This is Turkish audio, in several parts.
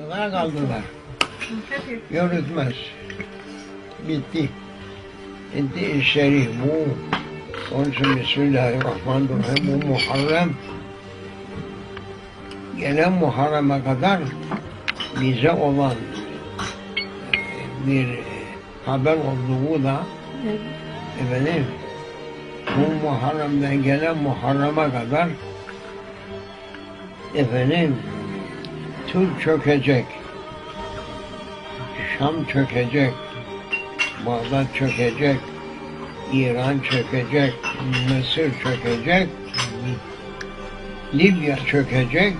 Kaldılar kaldılar. Yürütmez. Bitti. Bitti işleri bu. Onun için Bismillahirrahmanirrahim. Bu Muharrem gelen Muharrem'e kadar bize olan bir haber olduğu da efendim bu Muharrem'den gelen Muharrem'e kadar efendim Türk çökecek. Şam çökecek. Bağdat çökecek. İran çökecek. Mısır çökecek. Libya çökecek.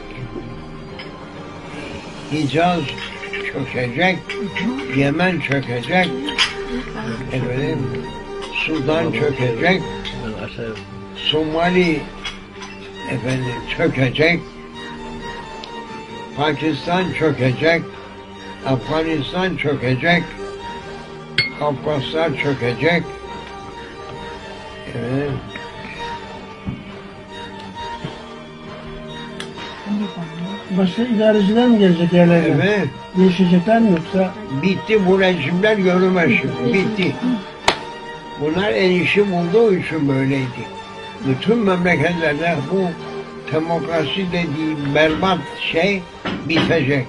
Hicaz çökecek. Yemen çökecek. Efendim, Sudan çökecek. Somali efendim çökecek. Pakistan çökecek. Afganistan çökecek. Kafkaslar çökecek. Evet. Başka idareciler mi gelecek yerlerine? Evet. Değişecekler mi yoksa? Bitti bu rejimler görünmez şimdi. Bitti. Bunlar en işi bulduğu için böyleydi. Bütün memleketlerde bu demokrasi dediği berbat şey bitecek.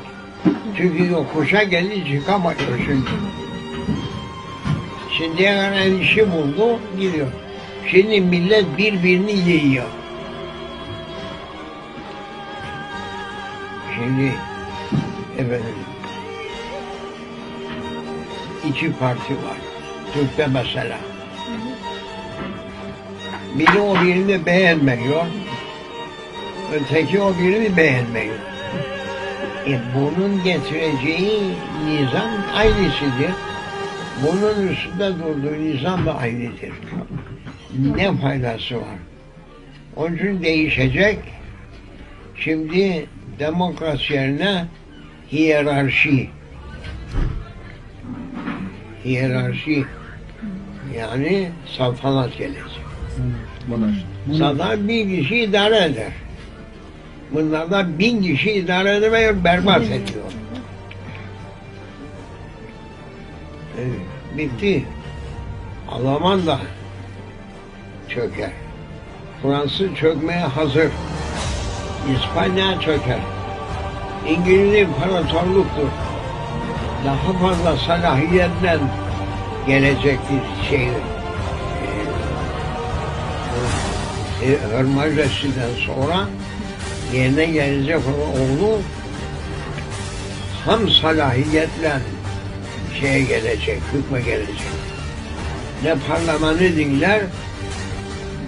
Çünkü o kuşa geldi çıkamıyor şimdi. Şimdiye kadar işi buldu gidiyor. Şimdi millet birbirini yiyor. Şimdi efendim iki parti var. Türk'te mesela. Biri o birini beğenmiyor. Öteki o birini beğenmiyor. E bunun getireceği nizam aynısıdır. Bunun üstünde durduğu nizam da aynıdır. Ne faydası var? Onun için değişecek. Şimdi demokrasi yerine hiyerarşi. Hiyerarşi yani saltanat gelecek. Saltanat bir kişi idare eder. Bunlardan bin kişi idare edemiyor, berbat ediyor. Evet, bitti. Alman da çöker. Fransız çökmeye hazır. İspanya çöker. İngiliz imparatorluktur. Daha fazla salahiyetle gelecektir şey. E, e, Hırmajesi'den sonra yerine gelecek olan oğlu tam salahiyetle şeye gelecek, hükme gelecek. Ne parlamenı dinler,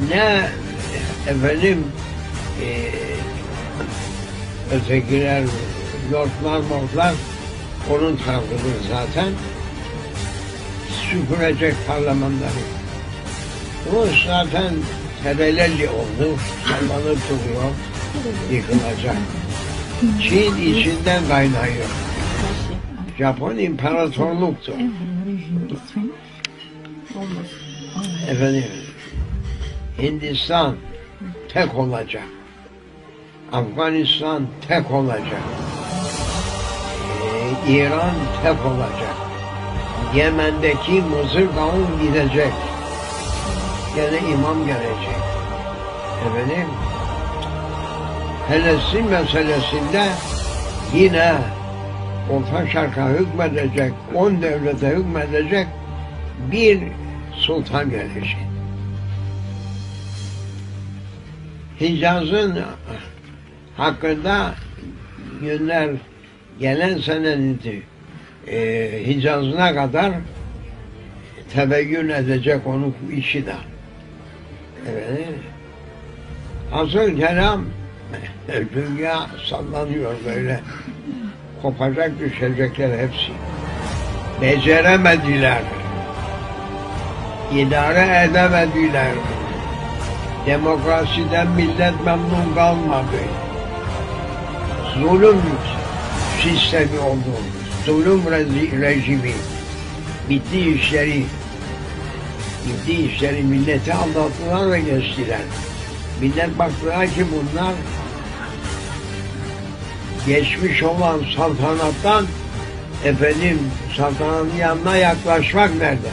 ne efendim e, ötekiler, lordlar, morlar onun tarafıdır zaten. Süpürecek parlamenleri. Rus zaten terelerli oldu, sallanıp duruyor, yıkılacak. Çin içinden kaynıyor. Japon imparatorluktu. Efendim, Hindistan tek olacak. Afganistan tek olacak. Ee, İran tek olacak. Yemen'deki Mısır kavim gidecek. Gene imam gelecek. Efendim, Filistin meselesinde yine Orta Şark'a hükmedecek, on devlete hükmedecek bir sultan gelecek. Hicaz'ın hakkında günler gelen senenin e, Hicaz'ına kadar tebeyyün edecek onun işi de. Evet. Asıl kelam dünya sallanıyor böyle. Kopacak düşecekler hepsi. Beceremediler. İdare edemediler. Demokrasiden millet memnun kalmadı. Zulüm sistemi oldu. Zulüm rejimi. Bitti işleri. Bitti işleri. Milleti aldattılar ve geçtiler. Millet baktılar ki bunlar geçmiş olan saltanattan efendim saltanatın yanına yaklaşmak nerede?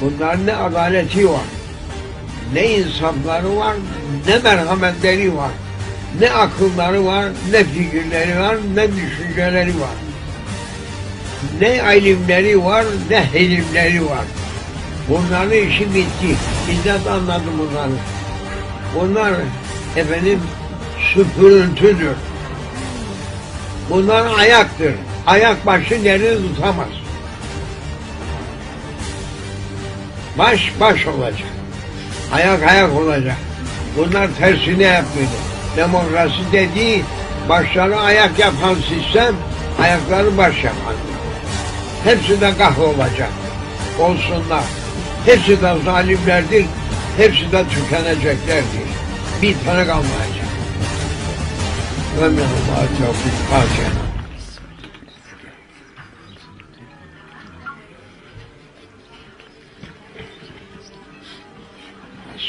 Bunların ne adaleti var, ne insafları var, ne merhametleri var, ne akılları var, ne fikirleri var, ne düşünceleri var. Ne ilimleri var, ne hilimleri var. Bunların işi bitti. Bizzat anladım bunları. Bunlar efendim süpürüntüdür. Bunlar ayaktır. Ayak başı yerini tutamaz. Baş baş olacak. Ayak ayak olacak. Bunlar tersine yapmıyor. Demokrasi dediği başları ayak yapan sistem, ayakları baş yapan. Hepsi de kahrolacak. Olsunlar. Hepsi de zalimlerdir. Hepsi de tükeneceklerdir. Bir tane kalmayacak. Allah tevfik. Fatiha.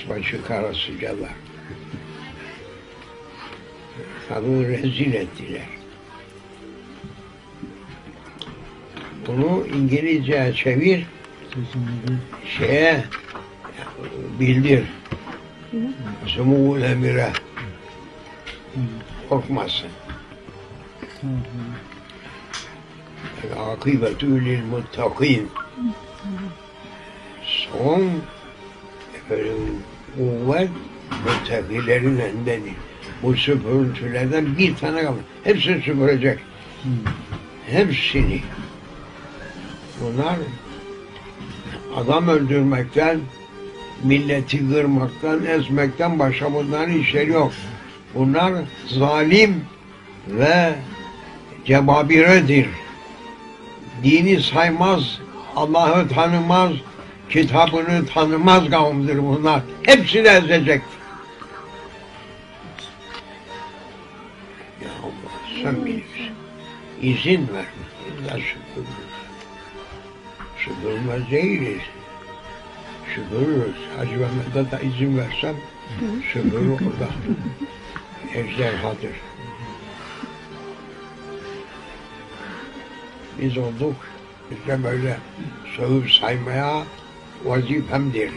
Başı karasıcalar. Kadını rezil ettiler. Bunu İngilizce çevir, şeye bildir. Sumul emire korkmasın. Akıbetü lil muttakin. Son efendim, kuvvet muttakilerin elindedir. Bu süpürüntülerden bir tane kalır. Hepsini süpürecek. Hepsini. Bunlar adam öldürmekten, milleti kırmaktan, ezmekten başka bunların işleri yok. Bunlar zalim ve cebabiredir. Dini saymaz, Allah'ı tanımaz, kitabını tanımaz kavimdir bunlar. Hepsini ezecek. Ya Allah sen bilirsin. İzin ver. İlla süpürürüz. Süpürmez değiliz. Süpürürüz. Hacı Mehmet'e de izin versem süpürür orada. Ejderhadır. Biz olduk. Biz de böyle sövüp saymaya vazifemdir.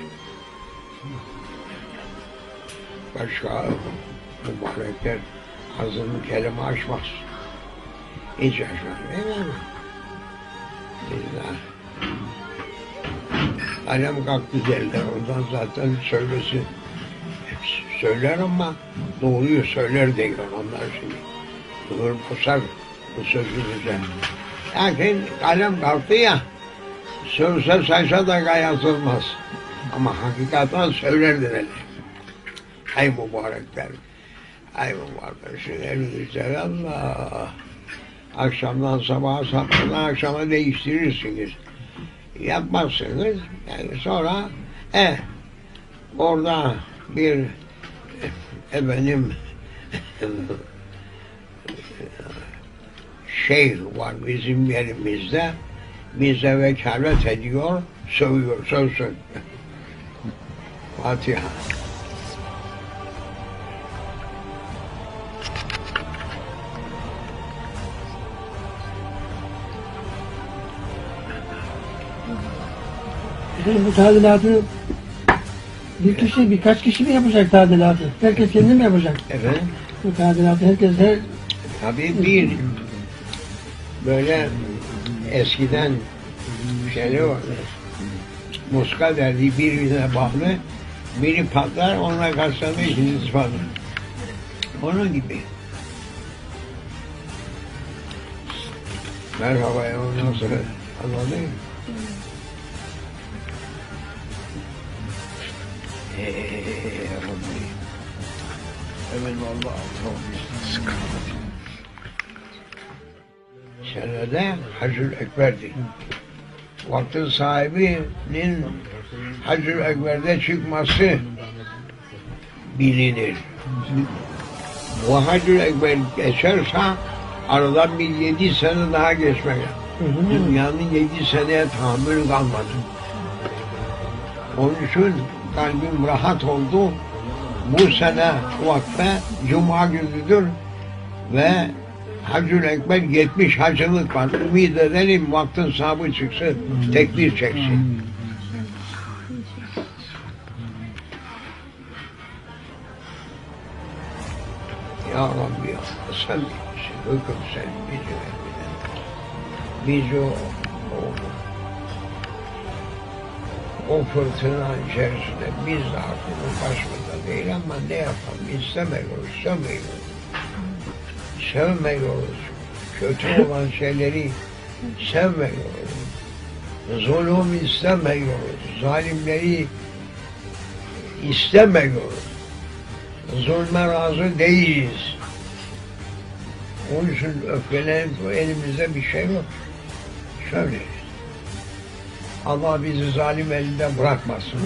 Başka mübarekler ağzını kelime açmaz. Hiç açmaz. Eyvallah. Bizler. Alem kalktı derler. Ondan zaten söylesin. Söyler ama doğruyu söyler diyor onlar şimdi. Doğru basar bu sözümüze. Lakin kalem kalktı ya sövse saysa da gayasılmaz. Ama hakikaten söyler derler. Ay mübarekler. Ay mübarek. Şu elinizde Allah. Akşamdan sabaha, sabahdan akşama değiştirirsiniz. Yapmazsınız. Yani sonra eh, orada bir efendim şeyh var bizim yerimizde. Bize vekalet ediyor, sövüyor, sövsün. Fatiha. Efendim bu tadilatı bir kişi, birkaç kişi mi yapacak tadilatı? Herkes kendi mi yapacak? Efendim? Bu tadilatı herkes her... Tabii bir böyle eskiden şeyler vardı. Muska derdi birbirine bağlı. Biri patlar, onunla karşılanır, ikincisi patlar. Onun gibi. Merhaba ya ondan sonra anladın mı? Evet vallahi Senede Hacül Ekber'di. Vaktin sahibinin Hacül Ekber'de çıkması bilinir. Bu Hacül Ekber geçerse aradan bir yedi sene daha geçmek. Dünyanın yedi seneye tahammül kalmadı. Onun için kalbim rahat oldu. Bu sene vakfe Cuma günüdür ve Hacül Ekber 70 hacılık var. Ümid edelim vaktin sahibi çıksın, tekbir çeksin. Ya Rabbi ya sen bilirsin, hüküm sen bizi vermeden. Biz o, o, o fırtına içerisinde biz de aklımız başımızda değil ama ne yapalım istemiyoruz, sevmiyoruz. Sevmiyoruz. Kötü olan şeyleri sevmiyoruz. Zulüm istemiyoruz. Zalimleri istemiyoruz. Zulme razı değiliz. Onun için öfkelenip elimizde bir şey yok. Şöyle. Allah bizi zalim elinde bırakmasın.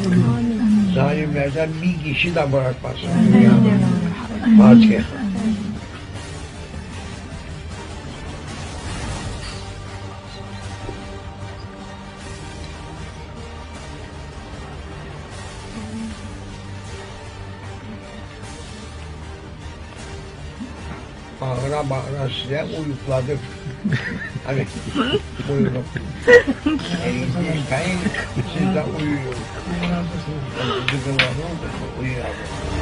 Zalimlerden bir kişi de bırakmasın. Fatiha. Bağıra bağıra size uyukladık. A ver, pueblo. Caen, caen, se da, uy, uy, uy, uy, uy, uy,